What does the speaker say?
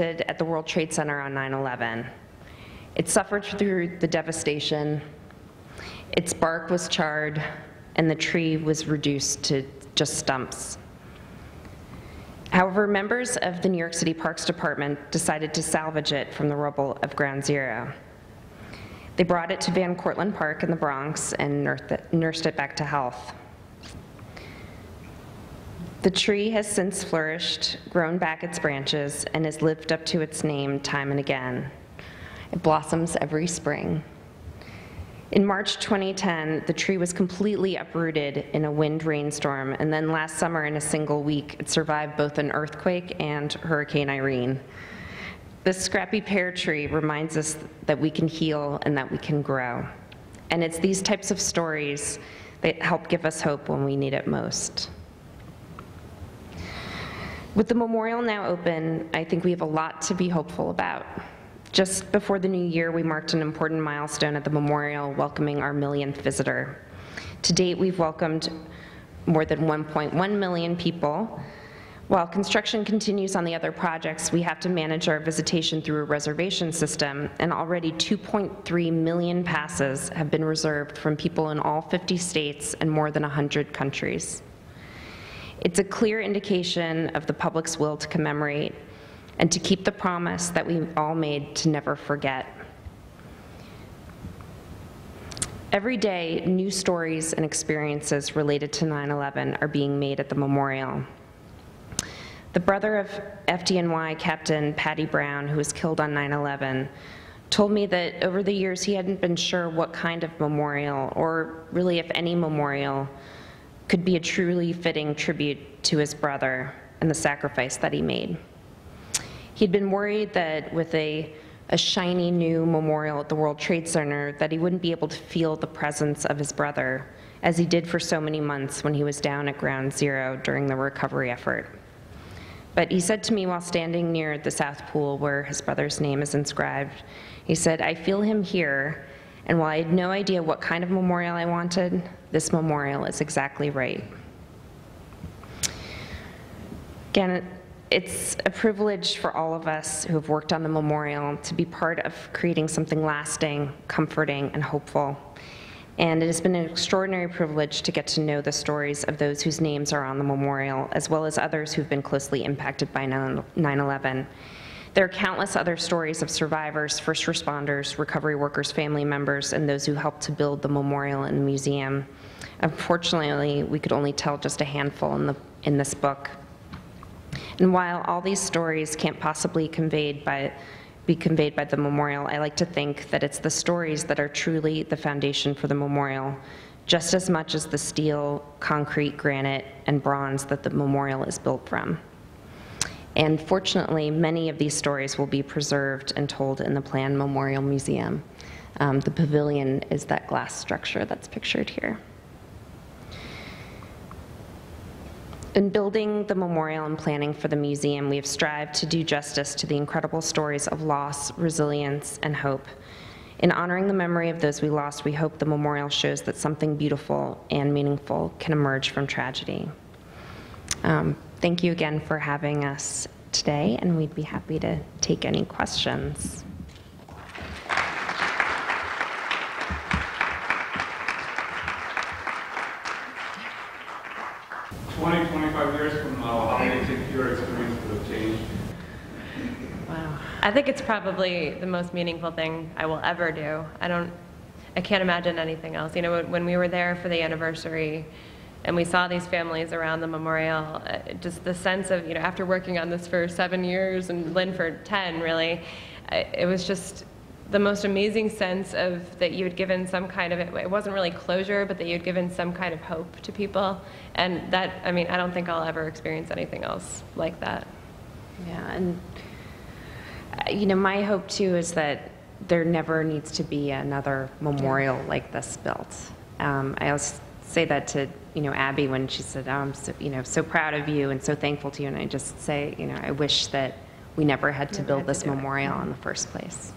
at the World Trade Center on 9/11. It suffered through the devastation. Its bark was charred, and the tree was reduced to just stumps. However, members of the New York City Parks Department decided to salvage it from the rubble of Ground Zero. They brought it to Van Cortlandt Park in the Bronx and nursed it- nursed it back to health. The tree has since flourished, grown back its branches, and has lived up to its name time and again. It blossoms every spring. In March 2010, the tree was completely uprooted in a wind rainstorm, and then last summer, in a single week, it survived both an earthquake and Hurricane Irene. This scrappy pear tree reminds us that we can heal and that we can grow. And it's these types of stories that help give us hope when we need it most. With the memorial now open, I think we have a lot to be hopeful about. Just before the new year, we marked an important milestone at the memorial, welcoming our millionth visitor. To date, we've welcomed more than 1.1 million people. While construction continues on the other projects, we have to manage our visitation through a reservation system, and already 2.3 million passes have been reserved from people in all 50 states and more than 100 countries. It's a clear indication of the public's will to commemorate and to keep the promise that we all made to never forget. Every day, new stories and experiences related to 9/11 are being made at the memorial. The brother of FDNY Captain Paddy Brown, who was killed on 9/11, told me that over the years he hadn't been sure what kind of memorial, or really if any memorial, could be a truly fitting tribute to his brother and the sacrifice that he made. He'd been worried that with a, a shiny new memorial at the World Trade Center, that he wouldn't be able to feel the presence of his brother, as he did for so many months when he was down at Ground Zero during the recovery effort. But he said to me while standing near the South Pool where his brother's name is inscribed, he said, I feel him here, and while I had no idea what kind of memorial I wanted, this memorial is exactly right. Again, it's a privilege for all of us who have worked on the memorial to be part of creating something lasting, comforting, and hopeful. And it has been an extraordinary privilege to get to know the stories of those whose names are on the memorial, as well as others who've been closely impacted by 9 11. There are countless other stories of survivors, first responders, recovery workers, family members, and those who helped to build the memorial and museum. Unfortunately, we could only tell just a handful in, the, in this book. And while all these stories can't possibly conveyed by, be conveyed by the memorial, I like to think that it's the stories that are truly the foundation for the memorial, just as much as the steel, concrete, granite, and bronze that the memorial is built from. And fortunately, many of these stories will be preserved and told in the Plan Memorial Museum. Um, the pavilion is that glass structure that's pictured here. In building the memorial and planning for the museum, we have strived to do justice to the incredible stories of loss, resilience, and hope. In honoring the memory of those we lost, we hope the memorial shows that something beautiful and meaningful can emerge from tragedy. Um, thank you again for having us today, and we'd be happy to take any questions. 20, 25 years from now, how do you think your experience would have changed? Wow. I think it's probably the most meaningful thing I will ever do. I don't, I can't imagine anything else. You know, when- when we were there for the anniversary and we saw these families around the memorial, uh, just the sense of, you know, after working on this for seven years and Lynn for 10, really, it was just the most amazing sense of that you had given some kind of, it wasn't really closure, but that you had given some kind of hope to people. And that, I mean, I don't think I'll ever experience anything else like that. Yeah, and, uh, you know, my hope too is that there never needs to be another memorial like this built. Um, I always say that to, you know, Abby when she said, oh, I'm so, you know, so proud of you and so thankful to you. And I just say, you know, I wish that we never had to Never build had to this it. memorial in the mm-hmm. first place.